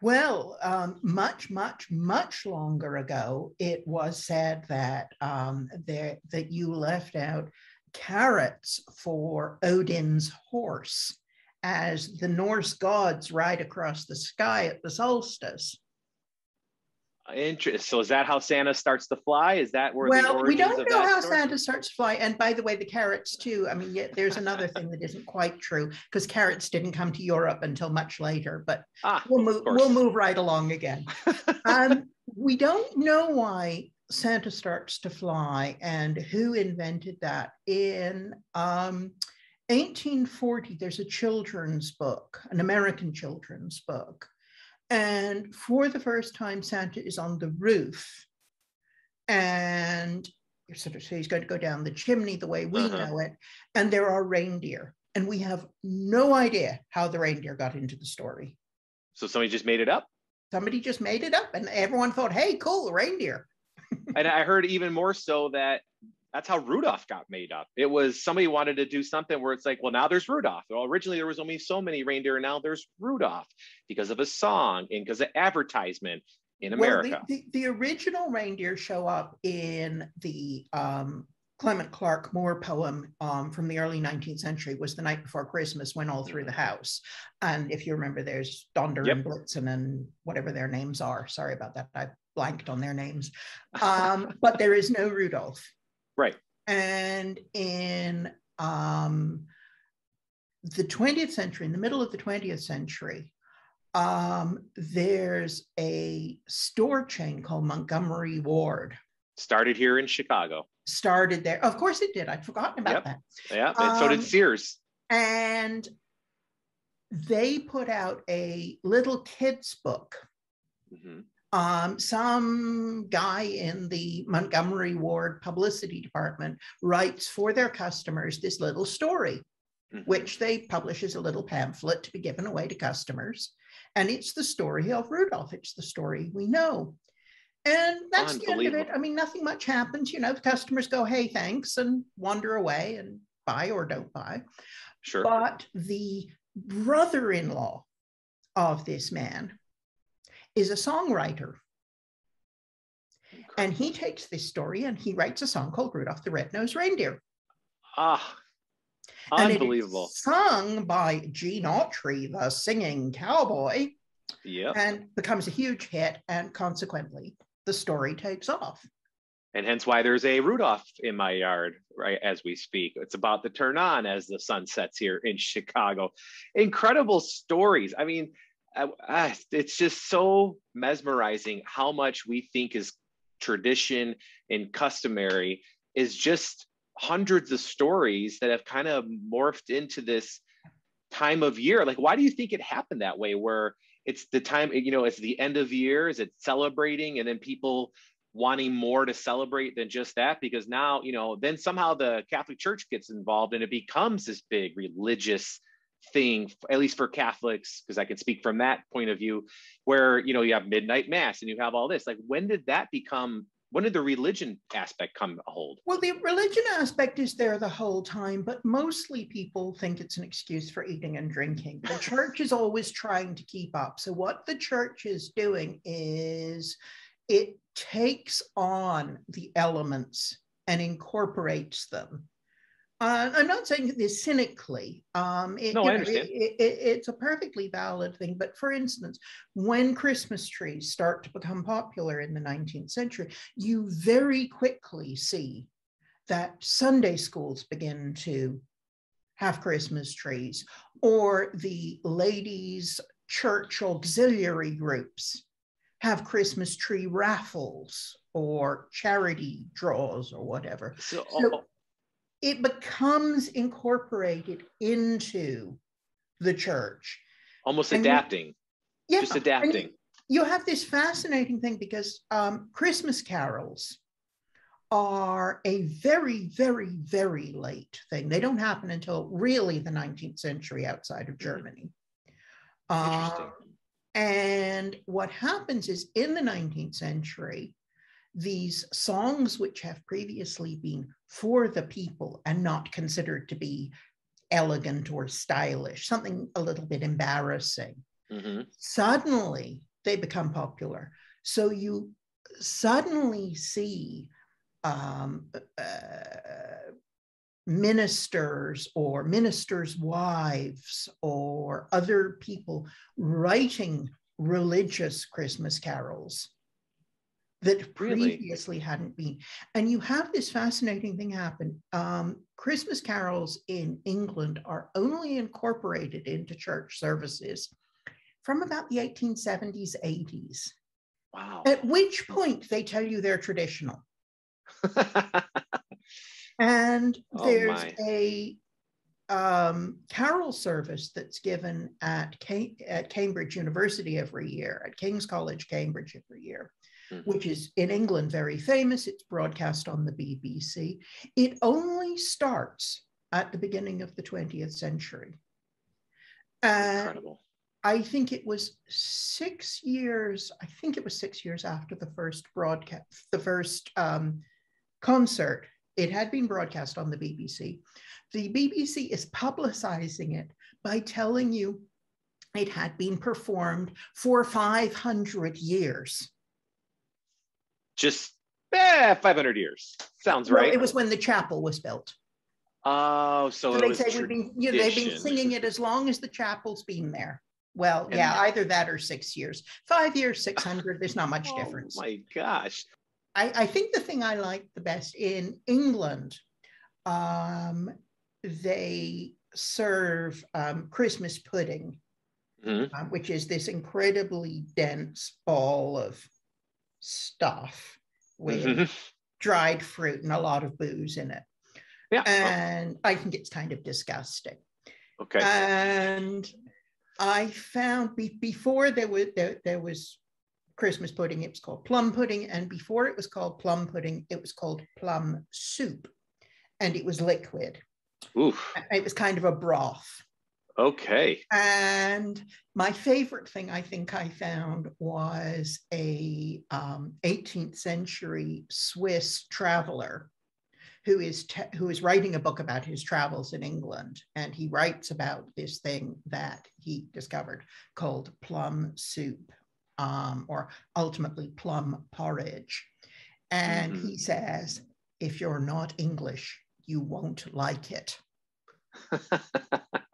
Well, um, much, much, much longer ago, it was said that um, there that you left out carrots for Odin's horse as the Norse gods ride across the sky at the solstice. Interest. So is that how Santa starts to fly? Is that where? Well, we don't know how story? Santa starts to fly. And by the way, the carrots too. I mean, yeah, there's another thing that isn't quite true because carrots didn't come to Europe until much later. But ah, we'll move. We'll move right along again. um, we don't know why Santa starts to fly and who invented that. In um, 1840, there's a children's book, an American children's book and for the first time, Santa is on the roof and sort of so he's going to go down the chimney the way we uh-huh. know it. And there are reindeer. And we have no idea how the reindeer got into the story. So somebody just made it up? Somebody just made it up and everyone thought, hey, cool, reindeer. and I heard even more so that that's how Rudolph got made up. It was somebody wanted to do something where it's like, well, now there's Rudolph. Well, originally there was only so many reindeer, and now there's Rudolph because of a song and because of advertisement in America. Well, the, the, the, original reindeer show up in the um, Clement Clarke Moore poem um, from the early 19th century was the night before Christmas went all through the house. And if you remember, there's Donder yep. and Blitzen and whatever their names are. Sorry about that. I blanked on their names. Um, but there is no Rudolph. Right. And in um, the 20th century, in the middle of the 20th century, um, there's a store chain called Montgomery Ward. Started here in Chicago. Started there. Of course it did. I'd forgotten about yep. that. Yeah, and um, so did um, Sears. And they put out a little kids book. Mm-hmm um, some guy in the Montgomery Ward publicity department writes for their customers this little story, mm-hmm. which they publish as a little pamphlet to be given away to customers. And it's the story of Rudolph. It's the story we know. And that's the end of it. I mean, nothing much happens. You know, the customers go, hey, thanks, and wander away and buy or don't buy. Sure. But the brother in law of this man is a songwriter. And he takes this story and he writes a song called Rudolph the Red-Nosed Reindeer. Ah, unbelievable. sung by Gene Autry, the singing cowboy. Yeah. And becomes a huge hit. And consequently, the story takes off. And hence why there's a Rudolph in my yard, right, as we speak. It's about to turn on as the sun sets here in Chicago. Incredible stories. I mean, uh, it's just so mesmerizing how much we think is tradition and customary is just hundreds of stories that have kind of morphed into this time of year. Like why do you think it happened that way where it's the time you know it's the end of year is it celebrating and then people wanting more to celebrate than just that? Because now you know then somehow the catholic church gets involved and it becomes this big religious thing at least for catholics because i can speak from that point of view where you know you have midnight mass and you have all this like when did that become when did the religion aspect come hold? Well the religion aspect is there the whole time but mostly people think it's an excuse for eating and drinking. The church is always trying to keep up. So what the church is doing is it takes on the elements and incorporates them uh, I'm not saying this cynically. Um, it, no, I understand. It, it, it's a perfectly valid thing. But for instance, when Christmas trees start to become popular in the 19th century, you very quickly see that Sunday schools begin to have Christmas trees, or the ladies' church auxiliary groups have Christmas tree raffles or charity draws or whatever. So, so it becomes incorporated into the church. Almost and adapting. Yeah. Just adapting. You have this fascinating thing because um, Christmas carols are a very, very, very late thing. They don't happen until really the 19th century outside of mm-hmm. Germany. Interesting. Um, and what happens is in the 19th century, these songs which have previously been for the people and not considered to be elegant or stylish, something a little bit embarrassing, mm-hmm. suddenly they become popular. So you suddenly see um, uh, ministers or ministers' wives or other people writing religious Christmas carols that previously really? hadn't been. And you have this fascinating thing happen. Um, Christmas carols in England are only incorporated into church services from about the 1870s, 80s. Wow. At which point they tell you they're traditional. and oh there's a um, carol service that's given at, Cam- at Cambridge University every year, at King's College, Cambridge every year mm-hmm. which is in England very famous. It's broadcast on the BBC. It only starts at the beginning of the 20th century. Incredible. I think it was six years, I think it was six years after the first broadcast, the first um, concert. It had been broadcast on the BBC. The BBC is publicizing it by telling you it had been performed for 500 years just eh, 500 years. Sounds well, right. It was when the chapel was built. Oh, so, so they say we've been, you know, they've been singing it as long as the chapel's been there. Well, and yeah, either that or six years. Five years, 600, there's not much oh difference. my gosh. I, I think the thing I like the best in England, um, they serve um, Christmas pudding, mm-hmm. uh, which is this incredibly dense ball of stuff with mm-hmm. dried fruit and a lot of booze in it. Yeah. And I think it's kind of disgusting. Okay. And I found be, before there was there, there was Christmas pudding, it was called plum pudding. And before it was called plum pudding, it was called plum soup. And it was liquid. Oof. It was kind of a broth. Okay. And my favorite thing I think I found was a um, 18th century Swiss traveler who is te- who is writing a book about his travels in England, and he writes about this thing that he discovered called plum soup, um, or ultimately plum porridge. And mm-hmm. he says, if you're not English, you won't like it.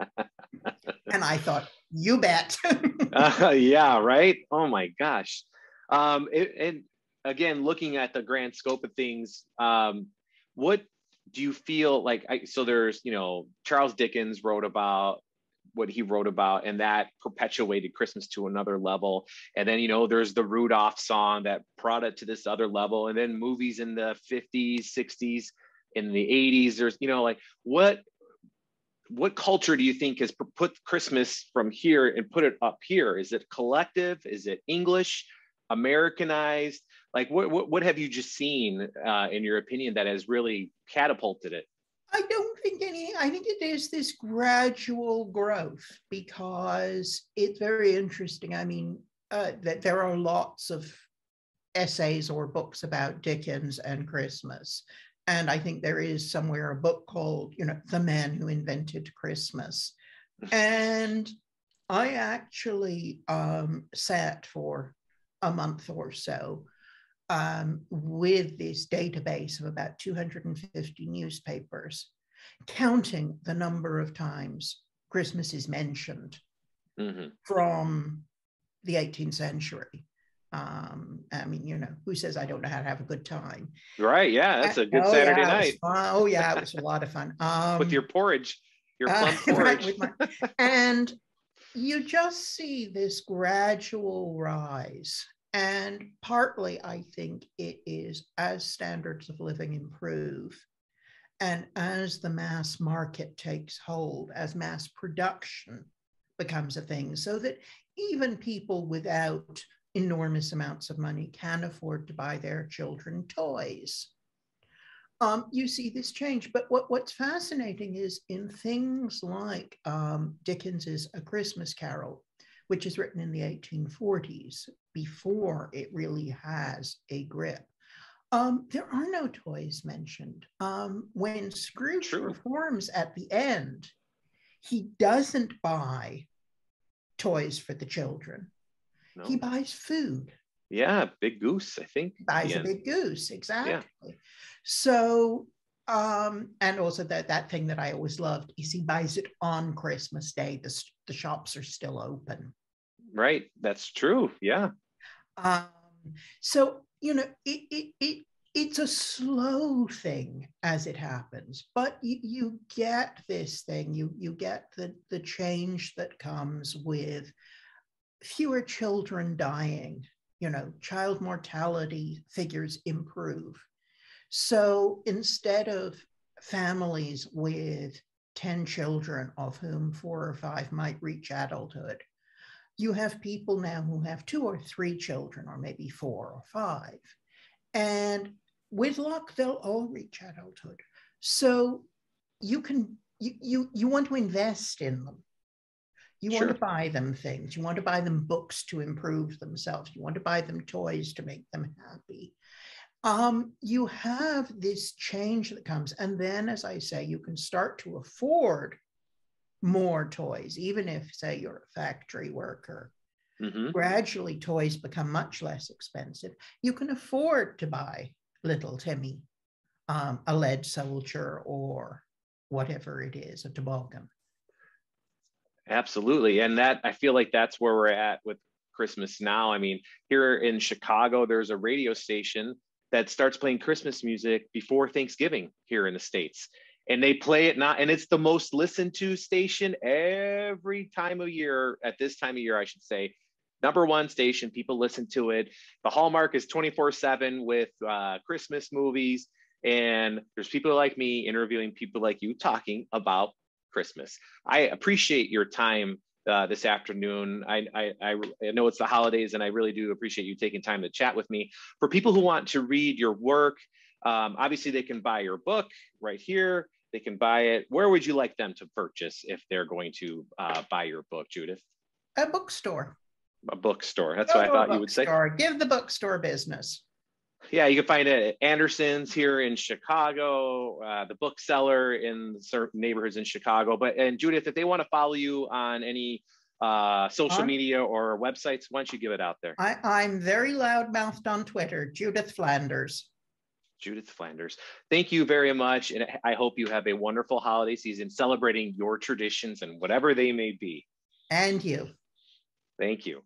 and I thought, you bet. uh, yeah, right. Oh my gosh. Um, it, and again, looking at the grand scope of things, um, what do you feel like? I, so there's, you know, Charles Dickens wrote about what he wrote about, and that perpetuated Christmas to another level. And then, you know, there's the Rudolph song that brought it to this other level. And then movies in the 50s, 60s, in the 80s. There's, you know, like what what culture do you think has put Christmas from here and put it up here? Is it collective? Is it English, Americanized? Like, what what, what have you just seen, uh, in your opinion, that has really catapulted it? I don't think any. I think it is this gradual growth because it's very interesting. I mean, uh, that there are lots of essays or books about Dickens and Christmas. And I think there is somewhere a book called, you know, The Man Who Invented Christmas. And I actually um, sat for a month or so um, with this database of about 250 newspapers, counting the number of times Christmas is mentioned mm-hmm. from the 18th century. Um, I mean, you know, who says I don't know how to have a good time? Right. Yeah. That's a good oh, Saturday yeah, night. Oh, yeah. It was a lot of fun. Um, with your porridge, your plum uh, porridge. Right, my, and you just see this gradual rise. And partly, I think it is as standards of living improve and as the mass market takes hold, as mass production becomes a thing, so that even people without enormous amounts of money can afford to buy their children toys. Um, you see this change. But what, what's fascinating is in things like um, Dickens's A Christmas Carol, which is written in the 1840s, before it really has a grip. Um, there are no toys mentioned. Um, when Scrooge True. performs at the end, he doesn't buy toys for the children. No. He buys food. Yeah, big goose, I think. Buys a big goose, exactly. Yeah. So um, and also that that thing that I always loved is he buys it on Christmas Day. The, the shops are still open. Right. That's true. Yeah. Um, so you know, it, it, it it's a slow thing as it happens, but you, you get this thing, you, you get the, the change that comes with fewer children dying, you know, child mortality figures improve. So instead of families with 10 children, of whom four or five might reach adulthood, you have people now who have two or three children, or maybe four or five. And with luck, they'll all reach adulthood. So you can you you, you want to invest in them. You sure. want to buy them things. You want to buy them books to improve themselves. You want to buy them toys to make them happy. Um, you have this change that comes. And then, as I say, you can start to afford more toys, even if, say, you're a factory worker. Mm-hmm. Gradually, toys become much less expensive. You can afford to buy little Timmy, um, a lead soldier, or whatever it is, a toboggan. Absolutely. And that I feel like that's where we're at with Christmas now. I mean, here in Chicago, there's a radio station that starts playing Christmas music before Thanksgiving here in the States. And they play it not, and it's the most listened to station every time of year, at this time of year, I should say number one station. People listen to it. The Hallmark is 24 7 with uh, Christmas movies. And there's people like me interviewing people like you talking about Christmas. I appreciate your time uh, this afternoon. I, I, I, know it's the holidays, and I really do appreciate you taking time to chat with me. For people who want to read your work, um, obviously they can buy your book right here. They can buy it. Where would you like them to purchase if they're going to uh, buy your book, Judith? A bookstore a bookstore. That's Go what I thought you would say. Give the bookstore business. Yeah, you can find it at Anderson's here in Chicago, uh, the bookseller in certain neighborhoods in Chicago. But and Judith, if they want to follow you on any uh, social huh? media or websites, why don't you give it out there? I, I'm very loudmouthed on Twitter, Judith Flanders. Judith Flanders. Thank you very much. And I hope you have a wonderful holiday season celebrating your traditions and whatever they may be. And you. Thank you.